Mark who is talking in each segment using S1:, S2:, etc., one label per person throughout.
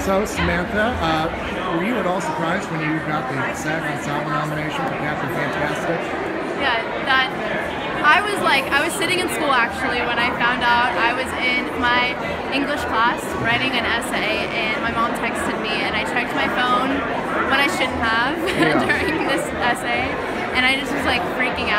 S1: So, Samantha, uh, were you at all surprised when you got the SAG Ensemble nomination for Captain Fantastic?
S2: Yeah, that I was like, I was sitting in school actually when I found out I was in my English class writing an essay, and my mom texted me, and I checked my phone when I shouldn't have
S1: Yeah.
S2: during this essay, and I just was like freaking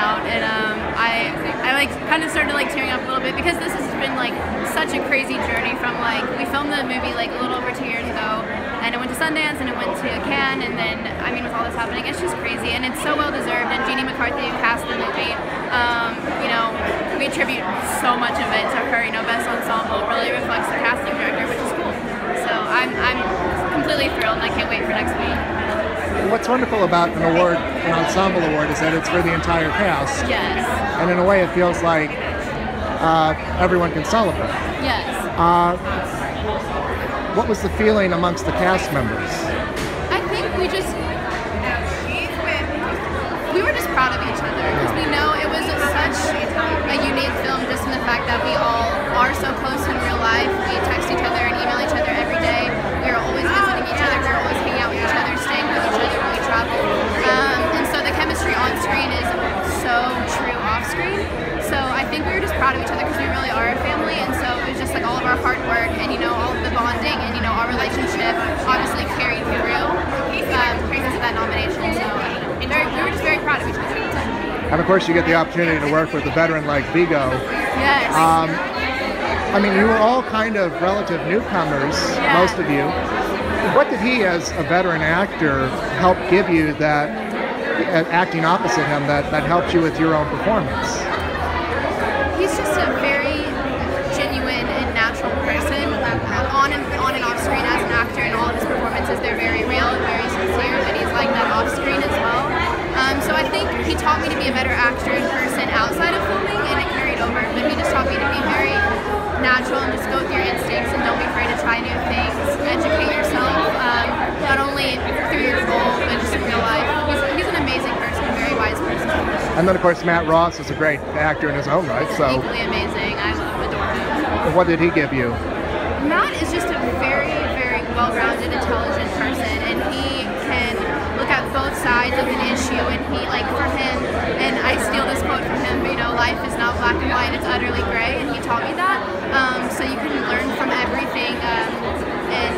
S2: kind of started like tearing up a little bit because this has been like such a crazy journey from like we filmed the movie like a little over two years ago, and it went to Sundance and it went to Cannes, and then I mean with all this happening, it's just crazy, and it's so well deserved. And Jeanne McCarthy who cast the movie, um, you know, we attribute so much of it to her. You know, best ensemble really reflects the casting director, which is cool. So I'm I'm completely thrilled, and I can't wait for next week.
S1: What's wonderful about an award, an ensemble award, is that it's for the entire cast,
S2: Yes,
S1: and in a way, it feels like uh, everyone can celebrate.
S2: yes.
S1: Uh, what was the feeling amongst the cast members?
S2: I think we just we were just proud of each other because we know it was such a unique film just in the fact that we all are so close screen. So I think we were just proud of each other because we really are a family. And so it was just like all of our hard work and you know all of the bonding and you know our relationship obviously carried through um, because of that nomination. So very, we were just very proud of each other.
S1: And of course, you get the opportunity to work with a veteran like Viggo.
S2: Yes.
S1: Um, I mean, you were all kind of relative newcomers,
S2: Yeah.
S1: most of you. What did he, as a veteran actor, help give you that, acting opposite him, that, that helped you with your own performance?
S2: He's just a very genuine and natural person on and on and off screen as an actor and all of his performances they're very real and very sincere but he's like that off screen as well um, so I think he taught me to be a better actor in person outside of And
S1: then, of course, Matt Ross is a great actor in his own right. So,
S2: equally amazing I love adore him
S1: what did he give you?
S2: Matt is just a very, very well-rounded, intelligent person, and he can look at both sides of an issue. And he, like, for him, and I steal this quote from him, but you know, life is not black and white; it's utterly gray. And he taught me that. Um, so you can learn from everything, um, and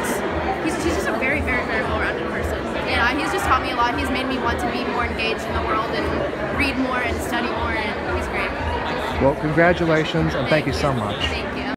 S2: he's, he's just a very, very, very well-rounded person. And I, he's just taught me a lot. He's made me want to be more engaged in the world and read
S1: Well, congratulations and thank you so much.